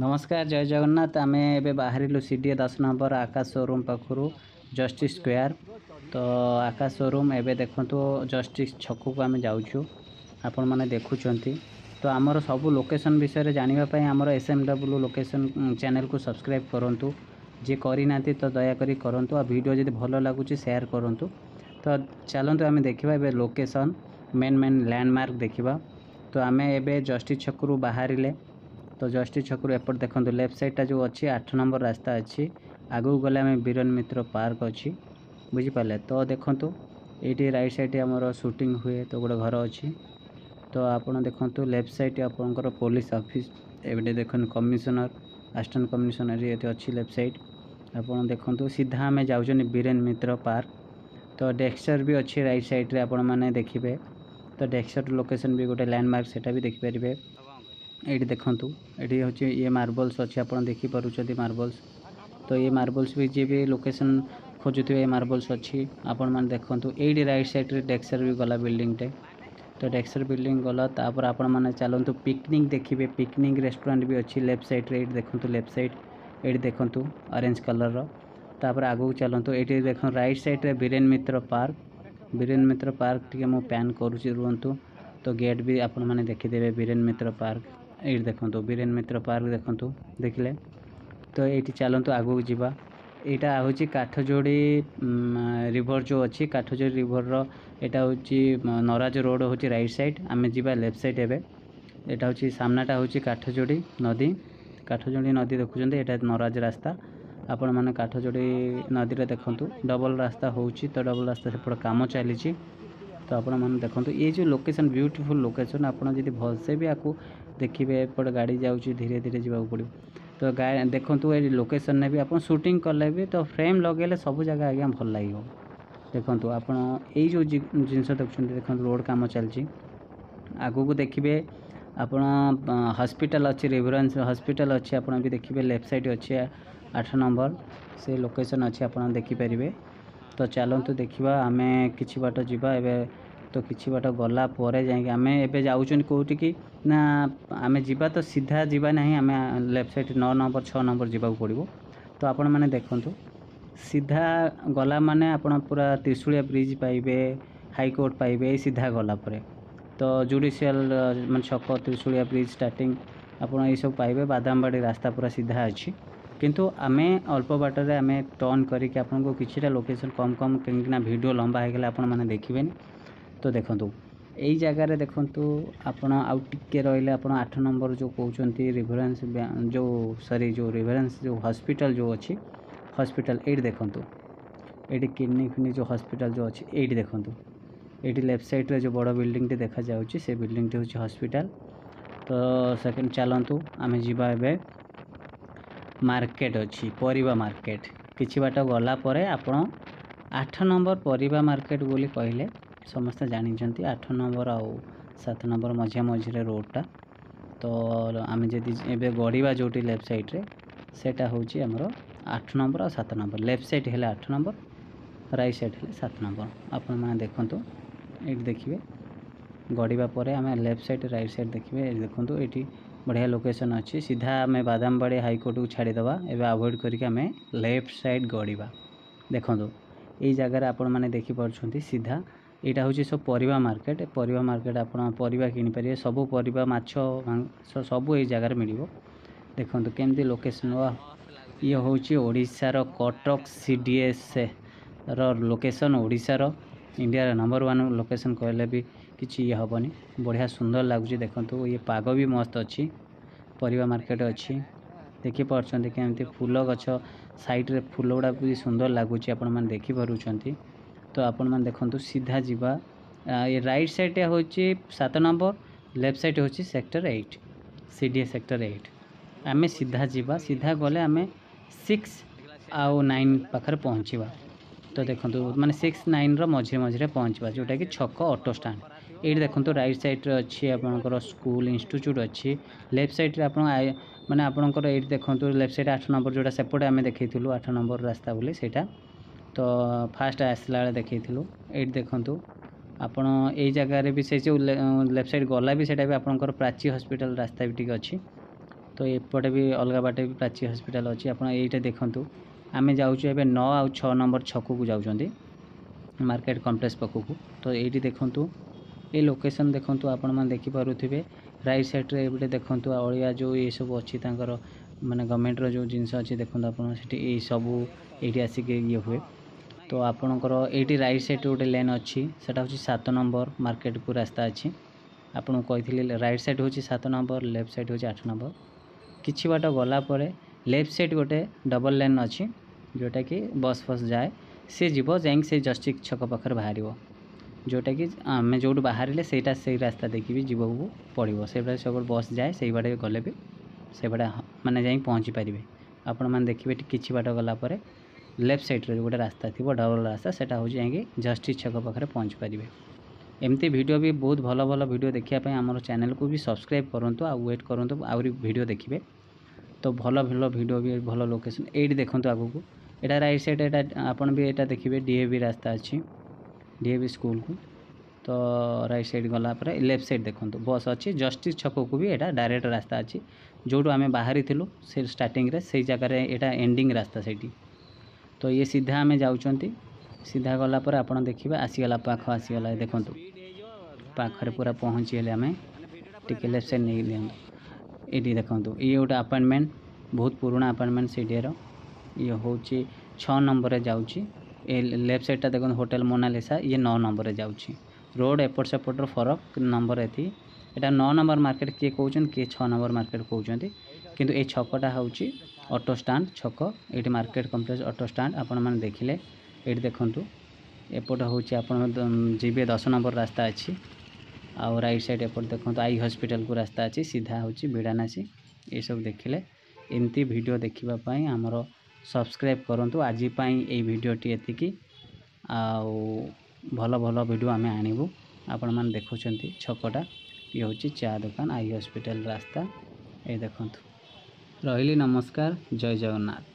ନମସ୍କାର ଜୟ ଜଗନ୍ନାଥ ଆମେ ଏବେ ବାହାରିଲୁ ସି ଡି ଏ ଦଶ ନମ୍ବର ଆକାଶ ସୋରୁମ୍ ପାଖରୁ ଜଷ୍ଟିସ୍ ସ୍କୋୟାର୍ ତ ଆକାଶ ସୋରୁମ୍ ଏବେ ଦେଖନ୍ତୁ ଜଷ୍ଟିସ୍ ଛକକୁ ଆମେ ଯାଉଛୁ ଆପଣମାନେ ଦେଖୁଛନ୍ତି ତ ଆମର ସବୁ ଲୋକେସନ୍ ବିଷୟରେ ଜାଣିବା ପାଇଁ ଆମର ଏସ୍ ଏମ୍ ଡବ୍ଲୁ ଲୋକେସନ୍ ଚ୍ୟାନେଲ୍କୁ ସବସ୍କ୍ରାଇବ୍ କରନ୍ତୁ ଯିଏ କରିନାହାନ୍ତି ତ ଦୟାକରି କରନ୍ତୁ ଆଉ ଭିଡ଼ିଓ ଯଦି ଭଲ ଲାଗୁଛି ସେୟାର କରନ୍ତୁ ତ ଚାଲନ୍ତୁ ଆମେ ଦେଖିବା ଏବେ ଲୋକେସନ୍ ମେନ୍ ମେନ୍ ଲ୍ୟାଣ୍ଡମାର୍କ ଦେଖିବା ତ ଆମେ ଏବେ ଜଷ୍ଟିସ୍ ଛକରୁ ବାହାରିଲେ ତ ଜଷ୍ଟି ଛକରୁ ଏପଟ ଦେଖନ୍ତୁ ଲେଫ୍ଟ ସାଇଡ଼୍ଟା ଯେଉଁ ଅଛି ଆଠ ନମ୍ବର ରାସ୍ତା ଅଛି ଆଗକୁ ଗଲେ ଆମେ ବିରନ ମିତ୍ର ପାର୍କ ଅଛି ବୁଝିପାରିଲେ ତ ଦେଖନ୍ତୁ ଏଇଠି ରାଇଟ୍ ସାଇଡ଼୍ ଆମର ସୁଟିଂ ହୁଏ ତ ଗୋଟେ ଘର ଅଛି ତ ଆପଣ ଦେଖନ୍ତୁ ଲେଫ୍ଟ ସାଇଡ଼୍ ଆପଣଙ୍କର ପୋଲିସ ଅଫିସ୍ ଏବେ ଦେଖନ୍ତୁ କମିଶନର ଆସିଷ୍ଟାଣ୍ଟ କମିଶନର ଏଠି ଅଛି ଲେଫ୍ଟ ସାଇଡ଼୍ ଆପଣ ଦେଖନ୍ତୁ ସିଧା ଆମେ ଯାଉଛନ୍ତି ବିରେନ ମିତ୍ର ପାର୍କ ତ ଡେକ୍ସଚର ବି ଅଛି ରାଇଟ୍ ସାଇଡ଼୍ରେ ଆପଣମାନେ ଦେଖିବେ ତ ଡେକ୍ସଚର ଲୋକେସନ୍ ବି ଗୋଟେ ଲ୍ୟାଣ୍ଡମାର୍କ ସେଇଟା ବି ଦେଖିପାରିବେ ଏଇଠି ଦେଖନ୍ତୁ ଏଠି ହେଉଛି ଇଏ ମାର୍ବଲ୍ସ ଅଛି ଆପଣ ଦେଖିପାରୁଛନ୍ତି ମାର୍ବଲ୍ସ ତ ଇଏ ମାର୍ବଲ୍ସ ବି ଯିଏ ବି ଲୋକେସନ୍ ଖୋଜୁଥିବେ ଏ ମାର୍ବଲ୍ସ ଅଛି ଆପଣମାନେ ଦେଖନ୍ତୁ ଏଇଠି ରାଇଟ୍ ସାଇଡ଼୍ରେ ଡେକ୍ସର ବି ଗଲା ବିଲ୍ଡିଂଟେ ତ ଡେକ୍ସର ବିଲ୍ଡିଂ ଗଲା ତାପରେ ଆପଣମାନେ ଚାଲନ୍ତୁ ପିକନିକ୍ ଦେଖିବେ ପିକନିକ୍ ରେଷ୍ଟୁରାଣ୍ଟ ବି ଅଛି ଲେଫ୍ଟ ସାଇଡ଼୍ରେ ଏଇଠି ଦେଖନ୍ତୁ ଲେଫ୍ଟ ସାଇଡ଼୍ ଏଇଠି ଦେଖନ୍ତୁ ଅରେଞ୍ଜ କଲର୍ର ତାପରେ ଆଗକୁ ଚାଲନ୍ତୁ ଏଇଠି ଦେଖନ୍ତୁ ରାଇଟ୍ ସାଇଡ଼୍ରେ ବୀରେନ ମିତ୍ର ପାର୍କ ବୀରେନ ମିତ୍ର ପାର୍କ ଟିକେ ମୁଁ ପ୍ୟାନ୍ କରୁଛି ରୁହନ୍ତୁ ତ ଗେଟ୍ ବି ଆପଣମାନେ ଦେଖିଦେବେ ବୀରେନ ମିତ୍ର ପାର୍କ ଏଇଠି ଦେଖନ୍ତୁ ବୀରେନ ମିତ୍ର ପାର୍କ ଦେଖନ୍ତୁ ଦେଖିଲେ ତ ଏଇଠି ଚାଲନ୍ତୁ ଆଗକୁ ଯିବା ଏଇଟା ହେଉଛି କାଠଯୋଡ଼ି ରିଭର୍ ଯେଉଁ ଅଛି କାଠଯୋଡ଼ି ରିଭର୍ର ଏଇଟା ହେଉଛି ନରାଜ ରୋଡ଼୍ ହେଉଛି ରାଇଟ୍ ସାଇଡ଼୍ ଆମେ ଯିବା ଲେଫ୍ଟ ସାଇଡ଼୍ ଏବେ ଏଇଟା ହେଉଛି ସାମ୍ନାଟା ହେଉଛି କାଠଯୋଡ଼ି ନଦୀ କାଠଯୋଡ଼ି ନଦୀ ଦେଖୁଛନ୍ତି ଏଇଟା ନରାଜ ରାସ୍ତା ଆପଣମାନେ କାଠଯୋଡ଼ି ନଦୀରେ ଦେଖନ୍ତୁ ଡବଲ୍ ରାସ୍ତା ହେଉଛି ତ ଡବଲ୍ ରାସ୍ତା ସେପଟେ କାମ ଚାଲିଛି ତ ଆପଣମାନେ ଦେଖନ୍ତୁ ଏଇ ଯେଉଁ ଲୋକେସନ୍ ବ୍ୟୁଟିଫୁଲ୍ ଲୋକେସନ୍ ଆପଣ ଯଦି ଭଲସେ ବି ଆକୁ देखिए एपट गाड़ी जा धीरे धीरे जावाक पड़ो तो देखो ये लोकेसन ने भी आप सुटिंग कले भी तो फ्रेम लगे सब जगह आज भल लगे देखो आप जो जिनस देखते देख रोड कम चल चलती को देखिए आप हस्पिटाल अच्छे रेभरेन्स हस्पिटाल अच्छे आप देखिए लेफ्ट सैड अच्छे आठ नंबर से लोकेसन अच्छे आप देखिपर तो चलतु देखा आम कि बाट जावा ତ କିଛି ବାଟ ଗଲା ପରେ ଯାଇକି ଆମେ ଏବେ ଯାଉଛନ୍ତି କେଉଁଠିକି ନା ଆମେ ଯିବା ତ ସିଧା ଯିବା ନାହିଁ ଆମେ ଲେଫ୍ଟ ସାଇଡ଼୍ ନଅ ନମ୍ବର ଛଅ ନମ୍ବର ଯିବାକୁ ପଡ଼ିବ ତ ଆପଣମାନେ ଦେଖନ୍ତୁ ସିଧା ଗଲା ମାନେ ଆପଣ ପୁରା ତ୍ରିଶୁଳିଆ ବ୍ରିଜ୍ ପାଇବେ ହାଇକୋର୍ଟ ପାଇବେ ଏଇ ସିଧା ଗଲା ପରେ ତ ଜୁଡ଼ିସିଆଲ୍ ମାନେ ଛକ ତ୍ରିଶୁଳିଆ ବ୍ରିଜ୍ ଷ୍ଟାର୍ଟିଂ ଆପଣ ଏଇସବୁ ପାଇବେ ବାଦାମବାଡ଼ି ରାସ୍ତା ପୁରା ସିଧା ଅଛି କିନ୍ତୁ ଆମେ ଅଳ୍ପ ବାଟରେ ଆମେ ଟର୍ନ କରିକି ଆପଣଙ୍କୁ କିଛିଟା ଲୋକେସନ୍ କମ୍ କମ୍ କାହିଁକିନା ଭିଡ଼ିଓ ଲମ୍ବା ହେଇଗଲେ ଆପଣମାନେ ଦେଖିବେନି ତ ଦେଖନ୍ତୁ ଏଇ ଜାଗାରେ ଦେଖନ୍ତୁ ଆପଣ ଆଉ ଟିକେ ରହିଲେ ଆପଣ ଆଠ ନମ୍ବର ଯେଉଁ କହୁଛନ୍ତି ରିଭରାନ୍ସ ଯେଉଁ ସରି ଯେଉଁ ରିଭରାନ୍ସ ଯେଉଁ ହସ୍ପିଟାଲ ଯେଉଁ ଅଛି ହସ୍ପିଟାଲ ଏଇଠି ଦେଖନ୍ତୁ ଏଇଠି କିଡ଼ନୀ ଫିଡ଼ନୀ ଯେଉଁ ହସ୍ପିଟାଲ ଯେଉଁ ଅଛି ଏଇଠି ଦେଖନ୍ତୁ ଏଇଠି ଲେଫ୍ଟ ସାଇଡ଼୍ରେ ଯେଉଁ ବଡ଼ ବିଲ୍ଡିଂଟି ଦେଖାଯାଉଛି ସେ ବିଲ୍ଡିଂଟି ହେଉଛି ହସ୍ପିଟାଲ ତ ସେକେଣ୍ଡ ଚାଲନ୍ତୁ ଆମେ ଯିବା ଏବେ ମାର୍କେଟ୍ ଅଛି ପରିବା ମାର୍କେଟ୍ କିଛି ବାଟ ଗଲା ପରେ ଆପଣ ଆଠ ନମ୍ବର ପରିବା ମାର୍କେଟ୍ ବୋଲି କହିଲେ ସମସ୍ତେ ଜାଣିଛନ୍ତି ଆଠ ନମ୍ବର ଆଉ ସାତ ନମ୍ବର ମଝିଆ ମଝିରେ ରୋଡ଼୍ଟା ତ ଆମେ ଯଦି ଏବେ ଗଡ଼ିବା ଯେଉଁଠି ଲେଫ୍ଟ ସାଇଡ଼୍ରେ ସେଇଟା ହେଉଛି ଆମର ଆଠ ନମ୍ବର ଆଉ ସାତ ନମ୍ବର ଲେଫ୍ଟ ସାଇଡ଼୍ ହେଲେ ଆଠ ନମ୍ବର ରାଇଟ୍ ସାଇଡ଼୍ ହେଲେ ସାତ ନମ୍ବର ଆପଣମାନେ ଦେଖନ୍ତୁ ଏଇଠି ଦେଖିବେ ଗଡ଼ିବା ପରେ ଆମେ ଲେଫ୍ଟ ସାଇଡ଼୍ ରାଇଟ୍ ସାଇଡ଼୍ ଦେଖିବେ ଏଇଠି ଦେଖନ୍ତୁ ଏଇଠି ବଢ଼ିଆ ଲୋକେସନ୍ ଅଛି ସିଧା ଆମେ ବାଦାମବାଡ଼ି ହାଇକୋର୍ଟକୁ ଛାଡ଼ିଦେବା ଏବେ ଆଭଏଡ଼୍ କରିକି ଆମେ ଲେଫ୍ଟ ସାଇଡ଼୍ ଗଡ଼ିବା ଦେଖନ୍ତୁ ଏଇ ଜାଗାରେ ଆପଣମାନେ ଦେଖିପାରୁଛନ୍ତି ସିଧା यहाँ हूँ सब पर मार्केट पर मार्केट आपरिया किनीपर सब पर ये जगार मिल देखते केमी लोकेसन ये हूँ ओडार Cuttack C D S location ओडार इंडिया नंबर वन लोकेसन कह कि किसी ये हेनी बढ़िया सुंदर लगुच देखूँ ये पाग भी मस्त अच्छी पर मार्केट अच्छी देखी पार्टी के फूल गच सैड्रे फूल गुड़ा भी सुंदर लगुच देखिपुंट ତ ଆପଣମାନେ ଦେଖନ୍ତୁ ସିଧା ଯିବା ଏ ରାଇଟ୍ ସାଇଡ଼୍ଟା ହେଉଛି ସାତ ନମ୍ବର ଲେଫ୍ଟ ସାଇଡ଼୍ ହେଉଛି sector eight C D A sector eight ଆମେ ସିଧା ଯିବା ସିଧା ଗଲେ ଆମେ ସିକ୍ସ ଆଉ ନାଇନ୍ ପାଖରେ ପହଞ୍ଚିବା ତ ଦେଖନ୍ତୁ ମାନେ ସିକ୍ସ ନାଇନ୍ର ମଝିରେ ମଝିରେ ପହଞ୍ଚିବା ଯେଉଁଟାକି ଛକ ଅଟୋ ଷ୍ଟାଣ୍ଡ ଏଇଠି ଦେଖନ୍ତୁ ରାଇଟ୍ ସାଇଡ଼୍ରେ ଅଛି ଆପଣଙ୍କର ସ୍କୁଲ ଇନଷ୍ଟିଚ୍ୟୁଟ୍ ଅଛି ଲେଫ୍ଟ ସାଇଡ଼୍ରେ ଆପଣ ମାନେ ଆପଣଙ୍କର ଏଇଠି ଦେଖନ୍ତୁ ଲେଫ୍ଟ ସାଇଡ଼୍ ଆଠ ନମ୍ବର ଯେଉଁଟା ସେପଟେ ଆମେ ଦେଖେଇଥିଲୁ ଆଠ ନମ୍ବର ରାସ୍ତା ବୋଲି ସେଇଟା ତ ଫାଷ୍ଟ ଆସିଲା ବେଳେ ଦେଖାଇଥିଲୁ ଏଇଠି ଦେଖନ୍ତୁ ଆପଣ ଏଇ ଜାଗାରେ ବି ସେଇ ଯେଉଁ ଲେଫ୍ଟ ସାଇଡ଼୍ ଗଲା ବି ସେଇଟା ବି ଆପଣଙ୍କର ପ୍ରାଚୀ ହସ୍ପିଟାଲ୍ ରାସ୍ତା ବି ଟିକେ ଅଛି ତ ଏପଟେ ବି ଅଲଗା ବାଟେ ବି ପ୍ରାଚୀ ହସ୍ପିଟାଲ୍ ଅଛି ଆପଣ ଏଇଟା ଦେଖନ୍ତୁ ଆମେ ଯାଉଛୁ ଏବେ ନଅ ଆଉ ଛଅ ନମ୍ବର ଛକକୁ ଯାଉଛନ୍ତି ମାର୍କେଟ୍ କମ୍ପ୍ଲେକ୍ସ ପାଖକୁ ତ ଏଇଠି ଦେଖନ୍ତୁ ଏଇ ଲୋକେସନ୍ ଦେଖନ୍ତୁ ଆପଣମାନେ ଦେଖିପାରୁଥିବେ ରାଇଟ୍ ସାଇଡ଼୍ରେ ଏପଟେ ଦେଖନ୍ତୁ ଅଳିଆ ଯେଉଁ ଏସବୁ ଅଛି ତାଙ୍କର ମାନେ ଗଭର୍ଣ୍ଣମେଣ୍ଟର ଯେଉଁ ଜିନିଷ ଅଛି ଦେଖନ୍ତୁ ଆପଣ ସେଠି ଏଇସବୁ ଏଇଠି ଆସିକି ଇଏ ହୁଏ तो आपणकर ये रईट सैड गोटे लेन अच्छी सेटा हूँ नंबर मार्केट को रास्ता अच्छी आपली रईट सैड हूँ सात नंबर लेफ्ट सैड हूँ आठ नंबर किसी बाट गलापर लेफ्ट सैड गोटे डबल लेन अच्छी जोटा कि बस फस जाए सी जी जाए जस्टिक छक पाखे बाहर जोटा कि आम जो बाहर से रास्ता देखिए भी जीव पड़ो से सब बस जाए से गले भी से मैंने जा पहुँची पारे आपण मैंने देखिए कि बाट गला ଲେଫ୍ଟ ସାଇଡ଼୍ର ଯେଉଁ ଗୋଟେ ରାସ୍ତା ଥିବ ଡବଲ୍ ରାସ୍ତା ସେଇଟା ହେଉଛି ଯାଇକି ଜଷ୍ଟିସ୍ ଛକ ପାଖରେ ପହଞ୍ଚି ପାରିବେ ଏମିତି ଭିଡ଼ିଓ ବି ବହୁତ ଭଲ ଭଲ ଭିଡ଼ିଓ ଦେଖିବା ପାଇଁ ଆମର ଚ୍ୟାନେଲ୍କୁ ବି ସବସ୍କ୍ରାଇବ୍ କରନ୍ତୁ ଆଉ ୱେଟ୍ କରନ୍ତୁ ଆହୁରି ଭିଡ଼ିଓ ଦେଖିବେ ତ ଭଲ ଭଲ ଭିଡ଼ିଓ ବି ଭଲ ଲୋକେସନ୍ ଏଇଠି ଦେଖନ୍ତୁ ଆଗକୁ ଏଇଟା ରାଇଟ୍ ସାଇଡ଼୍ ଏଇଟା ଆପଣ ବି ଏଇଟା ଦେଖିବେ ଡିଏଭି ରାସ୍ତା ଅଛି ଡିଏଭି ସ୍କୁଲକୁ ତ ରାଇଟ୍ ସାଇଡ଼୍ ଗଲା ପରେ ଲେଫ୍ଟ ସାଇଡ଼୍ ଦେଖନ୍ତୁ ବସ୍ ଅଛି ଜଷ୍ଟିସ୍ ଛକକୁ ବି ଏଇଟା ଡାଇରେକ୍ଟ ରାସ୍ତା ଅଛି ଯେଉଁଠୁ ଆମେ ବାହାରିଥିଲୁ ସେ ଷ୍ଟାର୍ଟିଂରେ ସେଇ ଜାଗାରେ ଏଇଟା ଏଣ୍ଡିଂ ରାସ୍ତା ସେଇଠି तो ये सीधा आम जा सीधा गलापर आप देखिए आसीगला पाख आसीगला देखु पाखे पूरा पहुँचीगले आम टे लेफ्ट सैड नहीं दिखा ये देखो ये गोटे आपइंटमेंट बहुत पुराणा आपइंटमेंट सीडीएर ये हूँ छ नंबर जाऊँच ये लेफ्ट सैडटा देखते होटेल मोनालीसा ये नौ नंबर जाऊँच रोड एपट सेपटर फरक नंबर ये यहाँ नौ नंबर मार्केट किए कौन किए छ नंबर मार्केट कौन କିନ୍ତୁ ଏଇ ଛକଟା ହେଉଛି ଅଟୋ ଷ୍ଟାଣ୍ଡ ଛକ ଏଇଠି ମାର୍କେଟ୍ କମ୍ପ୍ଲେକ୍ସ ଅଟୋ ଷ୍ଟାଣ୍ଡ ଆପଣମାନେ ଦେଖିଲେ ଏଇଠି ଦେଖନ୍ତୁ ଏପଟ ହେଉଛି ଆପଣ ଯିବେ ଦଶ ନମ୍ବର ରାସ୍ତା ଅଛି ଆଉ ରାଇଟ୍ ସାଇଡ଼୍ ଏପଟ ଦେଖନ୍ତୁ ଆଇ ହସ୍ପିଟାଲକୁ ରାସ୍ତା ଅଛି ସିଧା ହେଉଛି ଭିଡ଼ାନାସି ଏସବୁ ଦେଖିଲେ ଏମିତି ଭିଡ଼ିଓ ଦେଖିବା ପାଇଁ ଆମର ସବସ୍କ୍ରାଇବ୍ କରନ୍ତୁ ଆଜି ପାଇଁ ଏଇ ଭିଡ଼ିଓଟି ଏତିକି ଆଉ ଭଲ ଭଲ ଭିଡ଼ିଓ ଆମେ ଆଣିବୁ ଆପଣମାନେ ଦେଖୁଛନ୍ତି ଛକଟା ଇଏ ହେଉଛି ଚା ଦୋକାନ ଆଇ ହସ୍ପିଟାଲ ରାସ୍ତା ଏ ଦେଖନ୍ତୁ ରହିଲି ନମସ୍କାର ଜୟ ଜଗନ୍ନାଥ